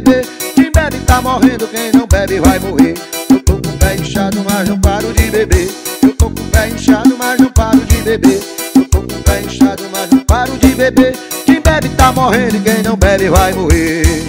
beber. Quem bebe tá morrendo, quem não bebe vai morrer. Eu tô com o pé inchado, mas não paro de beber. Eu tô com o pé inchado, mas não paro de beber. Eu tô com o pé inchado, mas não paro de beber. Quem bebe tá morrendo, quem não bebe vai morrer.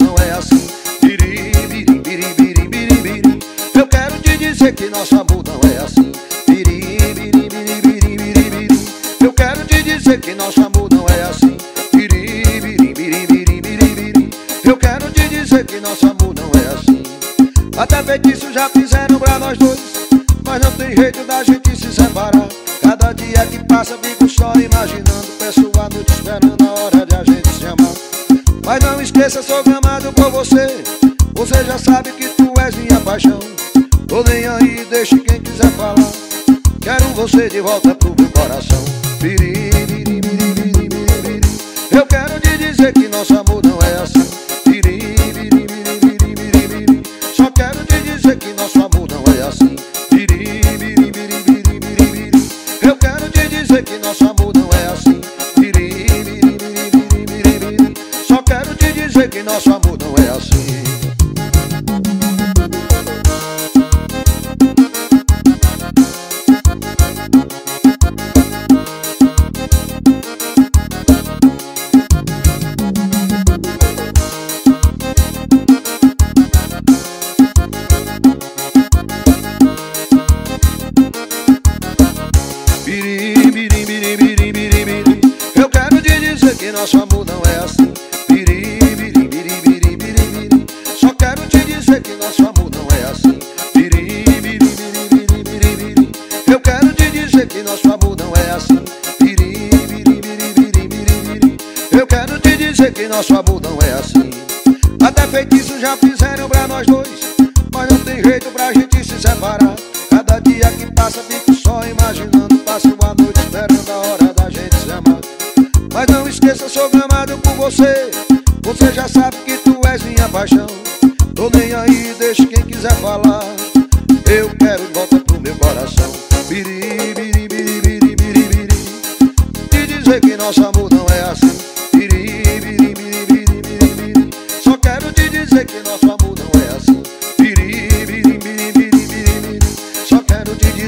não é assim. Eu quero te dizer que nosso amor não é assim. Eu quero te dizer que nosso amor não é assim. Eu quero te dizer que nosso amor não é assim. Até feitiço já fizeram pra nós dois. Mas não tem jeito da gente se separar. Cada dia que passa, fica cabeça sou gramado por você. Você já sabe que tu és minha paixão. Tô nem aí, deixe quem quiser falar. Quero você de volta pro meu coração. Eu quero te dizer que nossa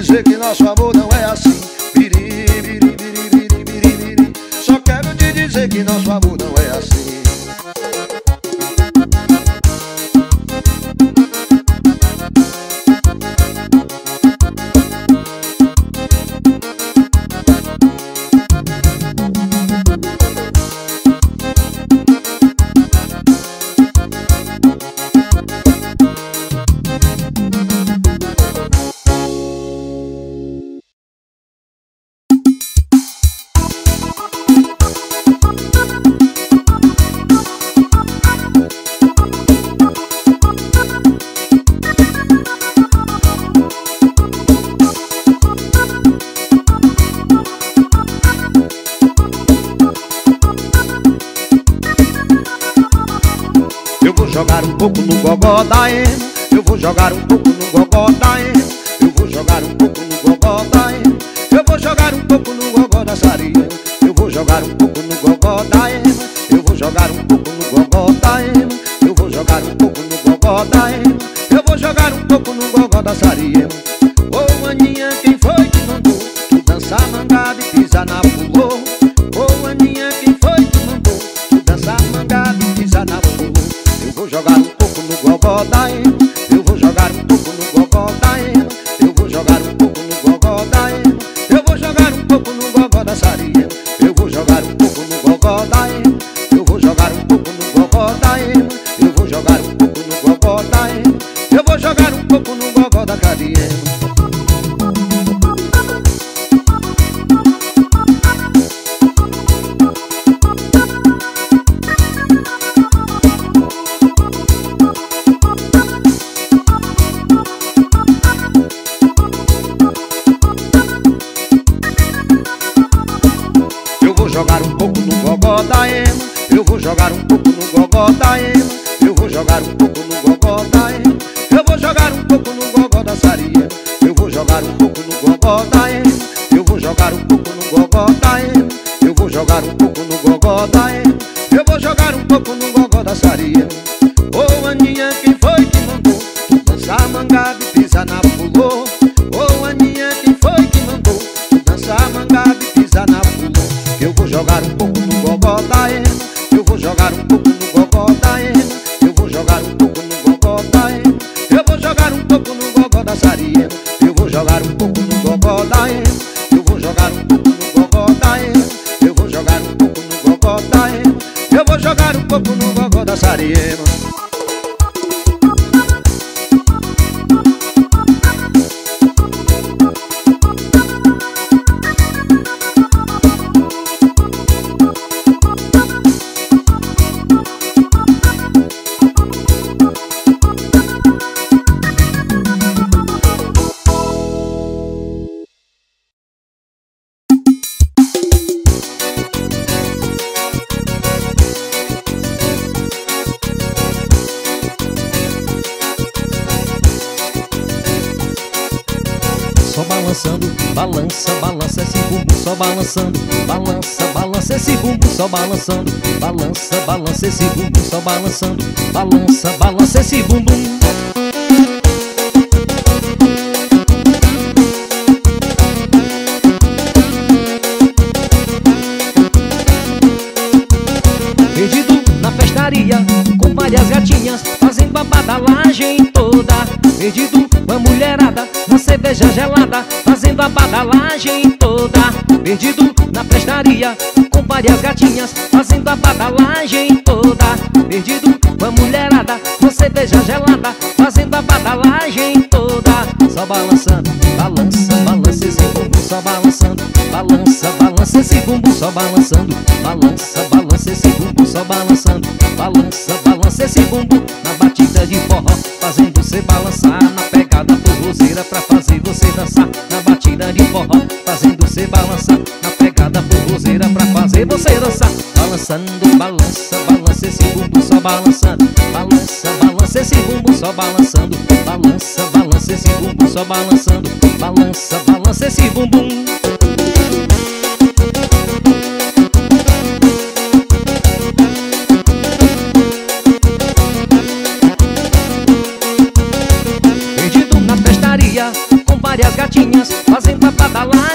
dizer que nosso amor All um pouco no Gogó Time. da Eu vou jogar um pouco no gogó da Eu vou jogar um pouco no gogó da saria Ô oh, Aninha que balançando, balança, balança esse bumbum só balançando, balança, balança esse bumbum só balançando, balança, balança esse bumbum só balançando, balança, balança esse bumbum. Perdido na festaria, com várias gatinhas, fazendo a badalagem toda. Perdido a mulherada Você beija gelada Fazendo a badalagem toda. Perdido na prestaria Com várias gatinhas Fazendo a badalagem toda. Perdido com mulherada Você beija gelada Fazendo a badalagem toda. Só balançando, balança, balança esse bumbum Só balançando, balança, balança esse bumbum Só balançando, balança, balança esse bumbum Só balançando, balança, balança esse bumbum Na batida de forró Fazendo você balançar na pega pra fazer você dançar. Na batida de forró, fazendo você balançar. Na pegada forrozeira pra fazer você dançar. Balançando, balança, balança esse bumbum só balançando. Balança, balança esse bumbum só balançando. Balança, balança esse bumbum só balançando. Balança, balança esse bumbum.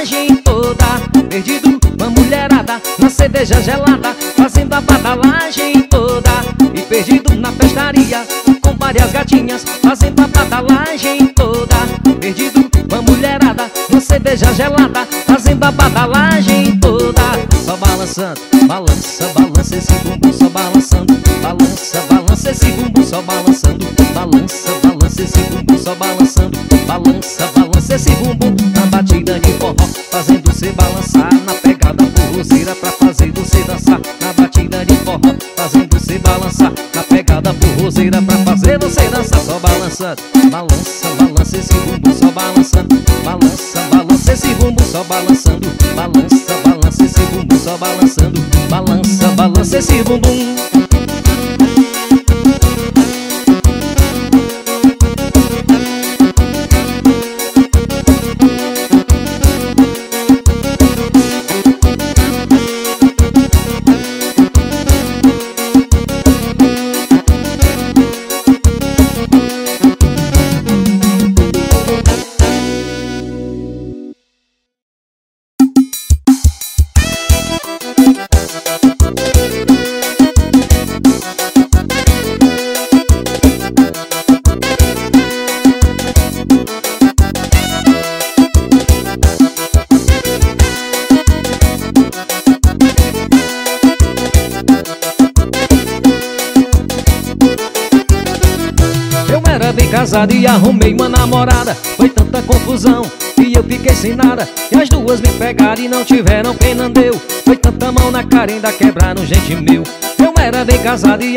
Badalagem toda. Perdido uma mulherada na cerveja gelada Fazendo a badalagem toda. E perdido na pestaria com várias gatinhas Fazendo a badalagem toda. Perdido uma mulherada na cerveja gelada Fazendo a badalagem toda. Só balançando, balança, balança esse bumbum Só balançando, balança, balança esse bumbum Só balançando, balança, balança esse bumbum Só balançando, balança, balança esse bumbum batida de forró, fazendo você balançar Na pegada forrozeira pra fazer você dançar Na batida de forró, fazendo você balançar Na pegada forrozeira pra fazer você dançar. Só balançando, balança, balança esse bumbum Só balançando, balança, balança esse bumbum Só balançando, balança, balança esse bumbum Só balançando, balança, balança esse bumbum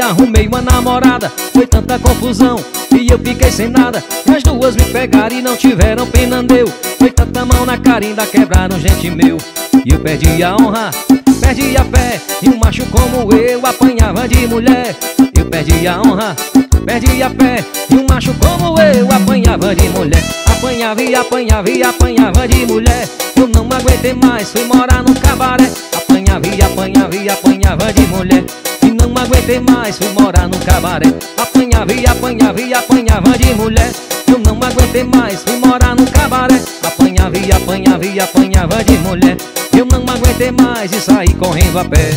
arrumei uma namorada Foi tanta confusão e eu fiquei sem nada. As duas me pegaram e não tiveram pena deu. Foi tanta mão na cara ainda quebraram gente meu. E eu perdi a honra, perdi a fé E um macho como eu apanhava de mulher. Eu perdi a honra Perdi a fé e um macho como eu apanhava de mulher. Apanhava e apanhava e apanhava de mulher. Eu não aguentei mais, fui morar no cabaré. Apanhava e apanhava e apanhava de mulher. E não aguentei mais, fui morar no cabaré. Apanhava e apanhava e apanhava de mulher. Eu não aguentei mais, fui morar no cabaré. Apanhava e apanhava e apanhava de mulher. Eu não aguentei mais e saí correndo a pé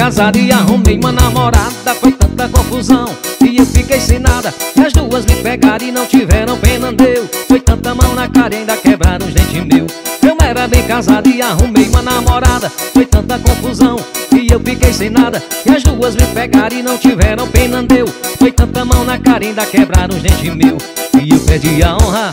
casado e arrumei uma namorada Foi tanta confusão e eu fiquei sem nada. E as duas me pegaram e não tiveram pena deu. Foi tanta mão na cara e ainda quebraram os dentes meu. Eu era bem casado e arrumei uma namorada Foi tanta confusão e eu fiquei sem nada. E as duas me pegaram e não tiveram pena deu. Foi tanta mão na cara e ainda quebraram os dentes meu. E eu perdi a honra,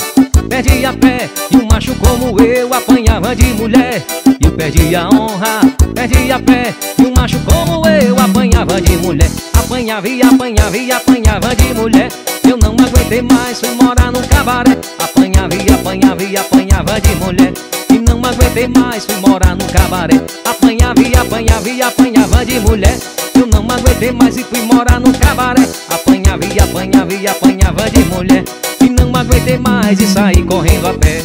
perdi a fé E um macho como eu apanhava de mulher. Eu perdi a honra, perdi a fé E um macho como eu apanhava de mulher. Apanhava e apanhava e apanhava de mulher. Eu não aguentei mais, fui morar num cabaré. Apanhava e apanhava e apanhava de mulher. E não aguentei mais, fui morar num cabaré. Apanhava e apanhava e apanhava de mulher. Eu não aguentei mais e fui morar num cabaré. Apanhava e apanhava e apanhava de mulher aguentei mais e saí correndo a pé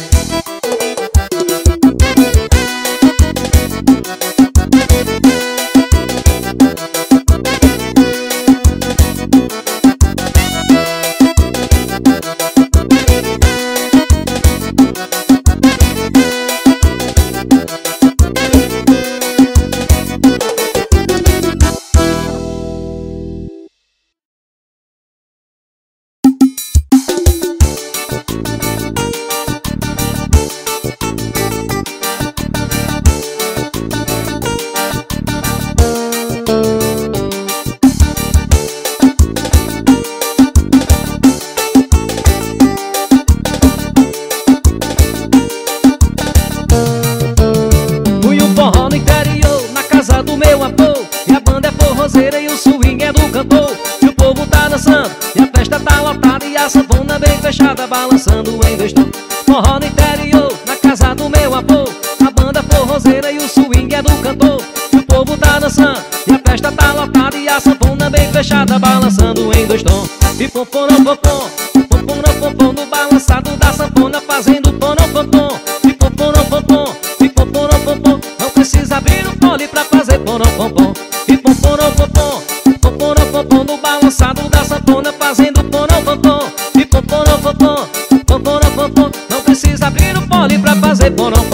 fazer por não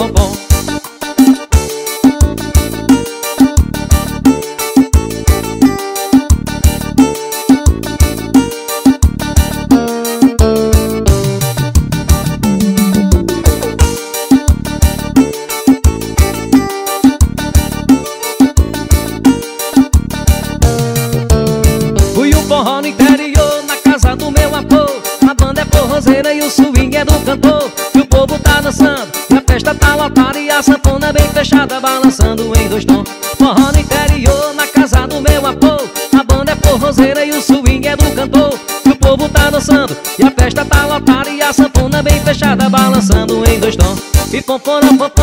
pom pom pom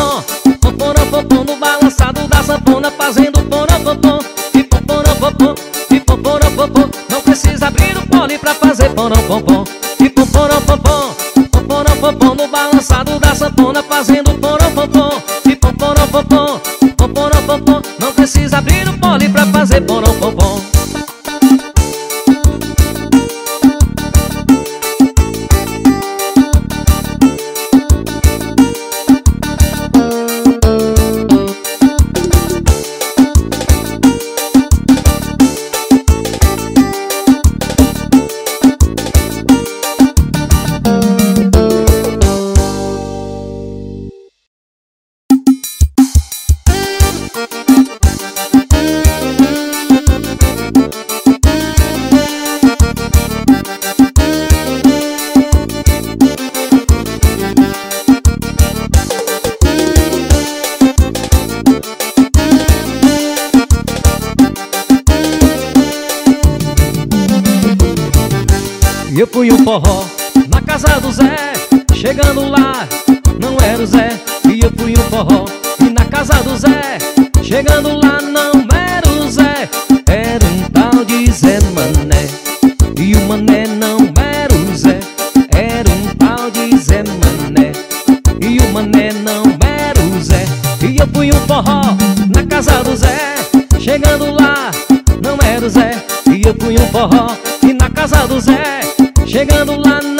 Zé. E eu punho um forró E na casa do Zé Chegando lá na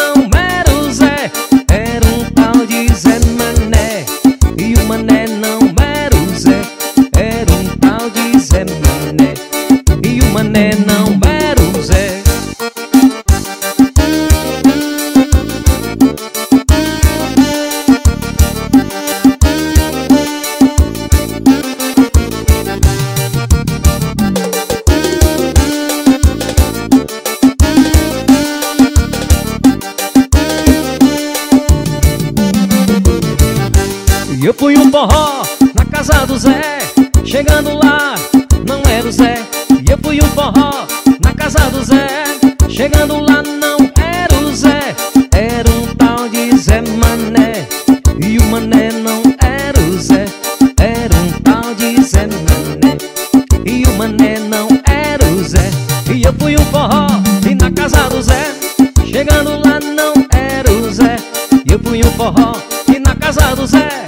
e o forró E na casa do Zé.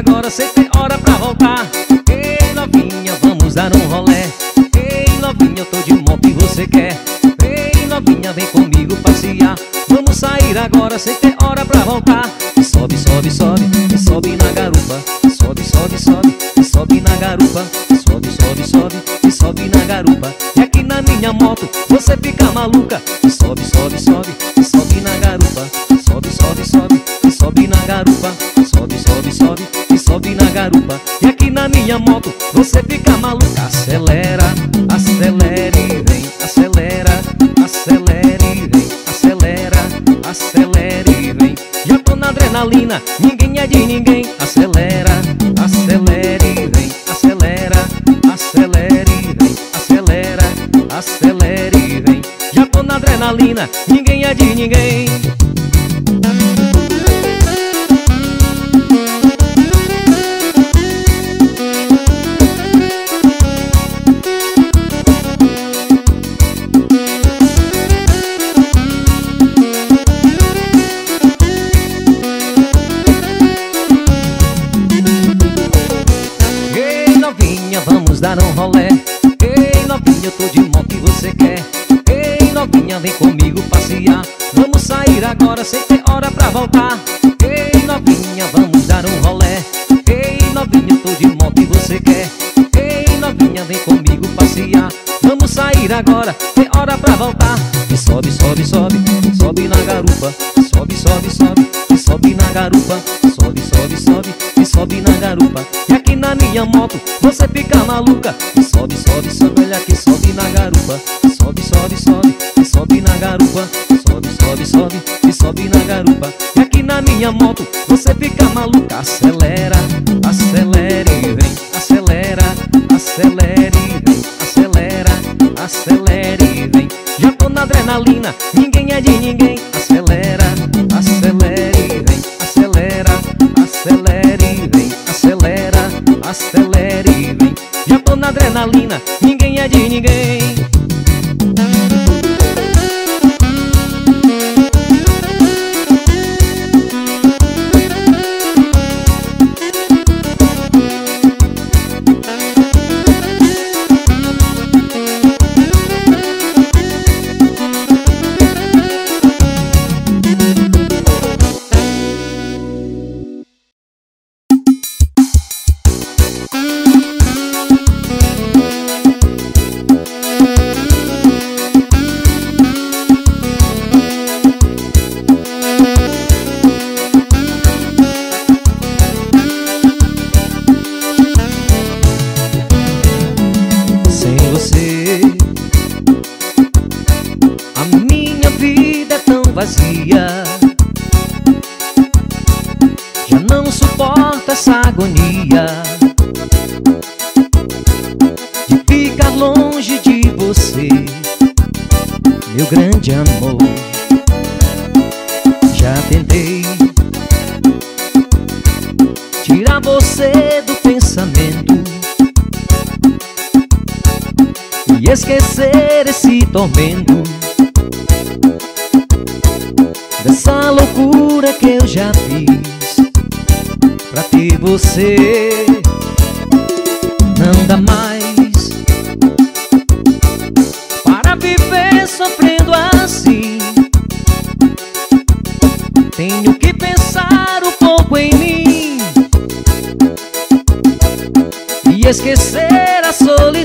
agora cê tem hora pra voltar. Ei novinha, vamos dar um rolé. Ei novinha, eu tô de moto e você quer. Ei novinha, vem comigo passear. Vamos sair agora, cê tem hora pra voltar. E sobe, sobe, sobe, e sobe na garupa. E Sobe, sobe, sobe, e sobe na garupa. E Sobe, sobe, sobe, e sobe na garupa. E aqui na minha moto você fica maluca. E Sobe, sobe, sobe você fica maluca, acelera. pensamento. E esquecer esse tormento. Dessa loucura que eu já fiz Pra ter você. Não dá mais. esquecer a solidão.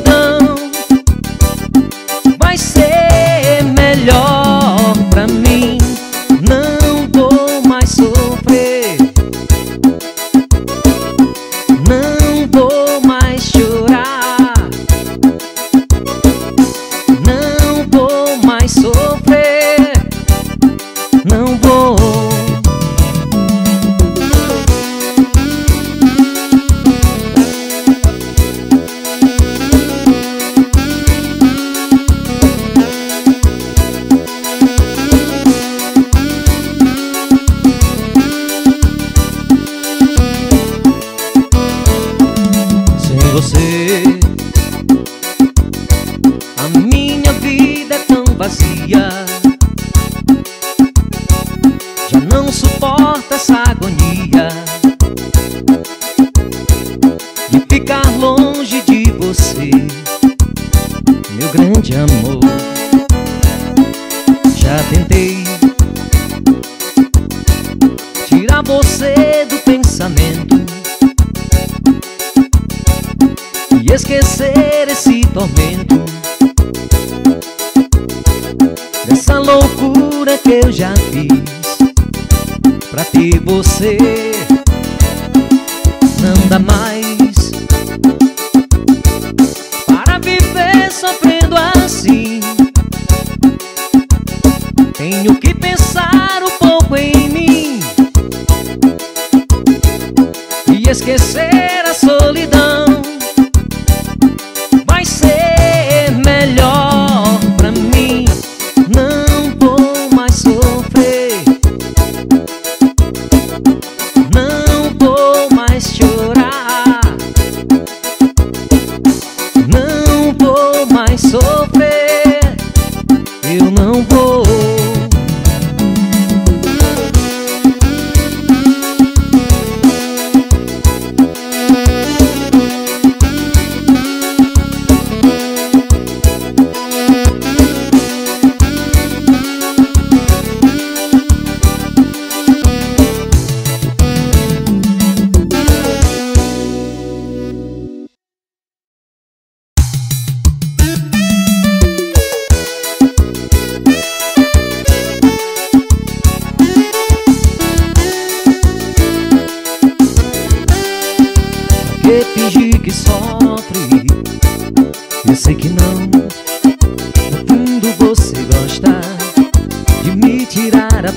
solidão.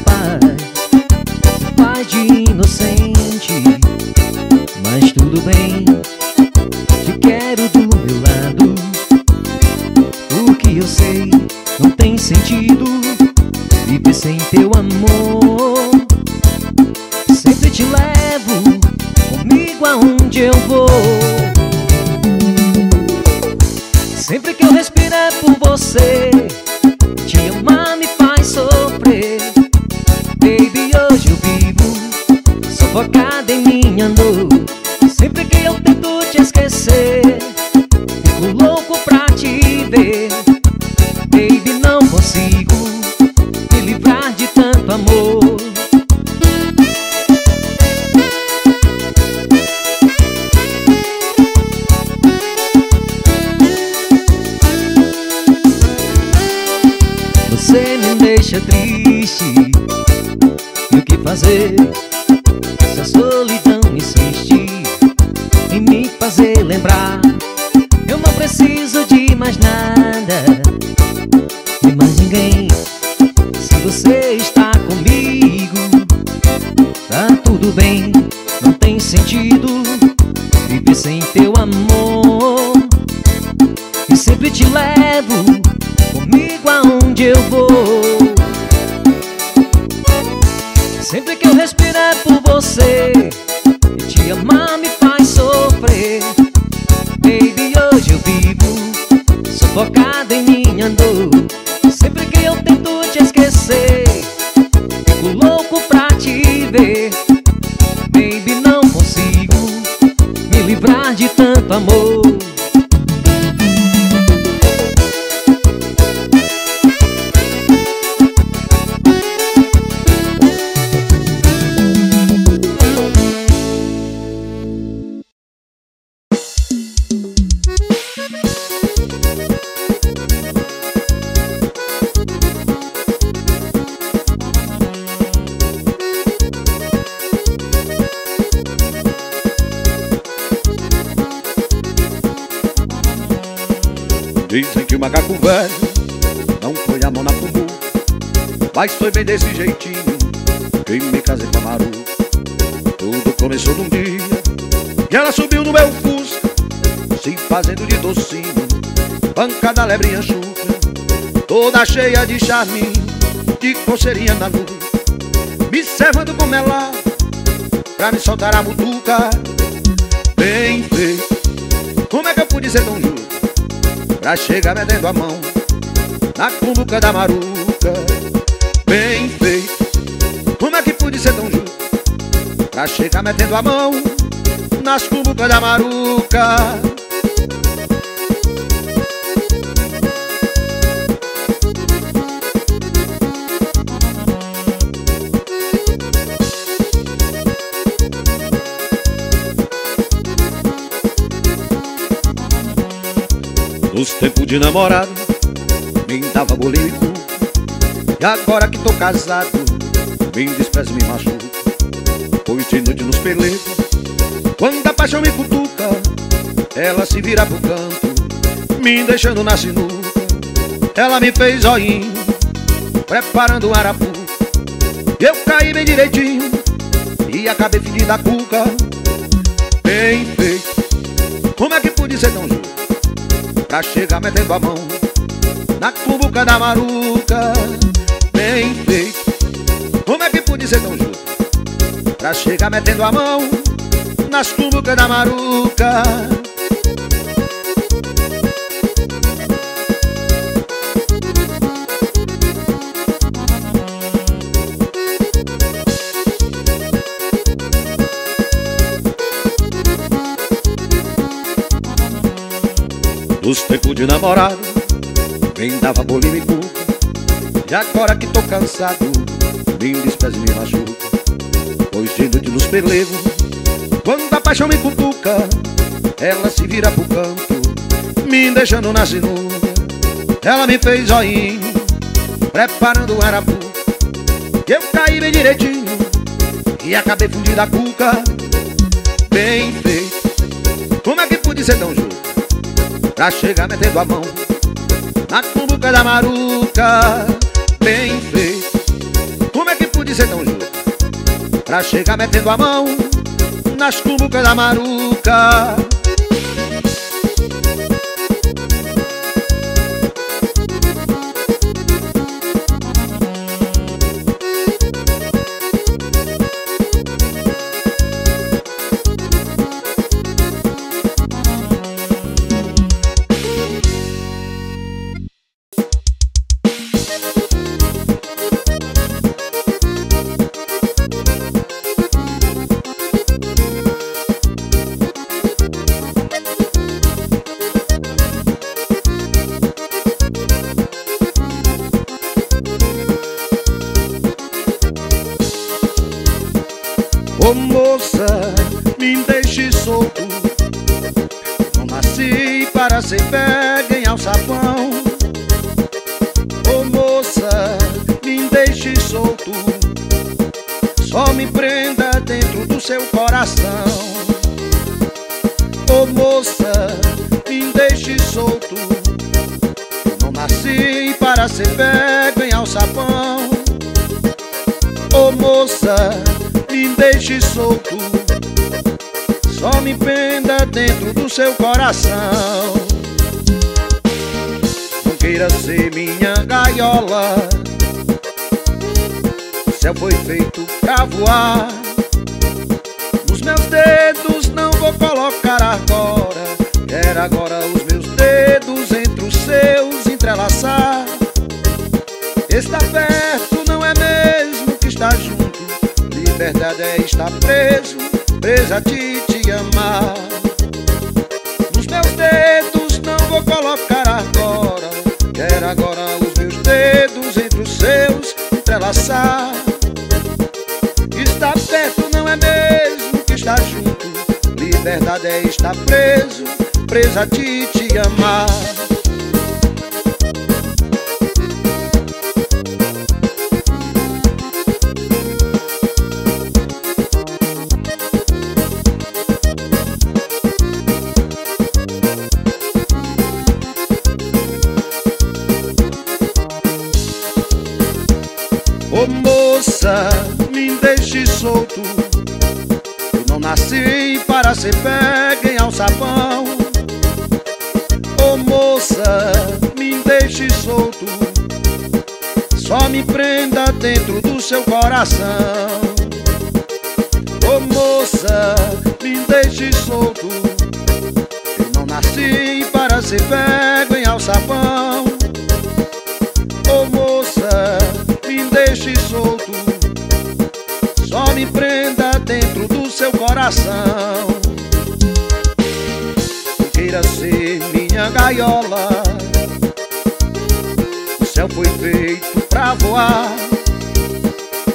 paz, paz de inocente, mas tudo bem. amor. Dizem que o macaco velho não foi a mão na pubu Mas foi bem desse jeitinho que me casei com a Maru. Tudo começou num dia e ela subiu no meu fusca Se fazendo de docinho, pancada lebre enxuta Toda cheia de charminho, de coceirinha na luz Me servando como ela, pra me soltar a mutuca. Bem feito, como é que eu pude ser tão justo? Já chega metendo a mão Na cumbuca da maruca. Bem feito Como é que pude ser tão justo? Já chega metendo a mão Nas cumbucas da maruca. De namorado Me dava bolinho e agora que tô casado Me despreza me machuca. Pois de noite nos pelegos Quando a paixão me cutuca Ela se vira pro canto Me deixando na sinuca. Ela me fez zoinho Preparando um arapu eu caí bem direitinho E acabei fedido da cuca. Bem feito. Como é que pude ser tão justo Pra chegar metendo a mão Na cumbuca da maruca. Bem feito. Como é que pude ser tão justo? Pra chegar metendo a mão Nas cumbucas da maruca Nos tempos de namorado Bem dava bolinho e cuca E agora que tô cansado Me despreza e me machuca Pois de noite nos pelegos Quando a paixão me cutuca Ela se vira pro canto Me deixando na sinuca Ela me fez zoinho Preparando um arapu Eu caí bem direitinho E acabei fundindo a cuca. Bem feito. Como é que pude ser tão justo Pra chegar metendo a mão Na cumbuca da maruca. Bem feito. Como é que pude ser tão justo Pra chegar metendo a mão Nas cumbucas da maruca Ô moça, me deixe solto. Não nasci para ser pega em alçapão? Ô moça, me deixe solto. Só me prenda dentro do seu coração. Ô moça, me deixe solto. Não nasci para ser pego em alçapão? Ô moça, deixe solto. Só me prenda dentro do seu coração. Não queira ser minha gaiola. O céu foi feito pra voar. Nos meus dedos não vou colocar agora. Quero agora os meus dedos entre os seus entrelaçar. Estar perto Liberdade é estar preso, presa ti te amar. Nos meus dedos não vou colocar agora Quero agora os meus dedos entre os seus entrelaçar. Estar perto não é mesmo que estar junto Liberdade é estar preso, presa ti te amar solto. Eu não nasci para ser pega em alçapão. Ô moça, me deixe solto. Só me prenda dentro do seu coração. Ô moça, me deixe solto. Eu não nasci para ser pego em alçapão coração. Queira ser minha gaiola. O céu foi feito pra voar.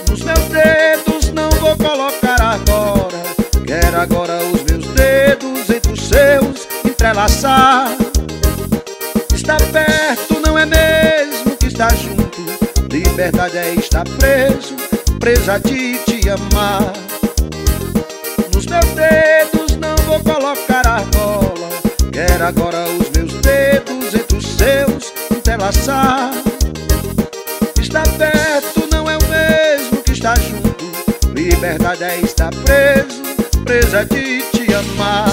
Nos meus dedos não vou colocar agora. Quero agora os meus dedos entre os seus entrelaçar. Está perto não é mesmo que está junto. Liberdade é estar preso presa de te amar meus dedos não vou colocar argola Quero agora os meus dedos entre os seus entrelaçar Estar perto não é o mesmo que estar junto. Liberdade é estar preso, presa de te amar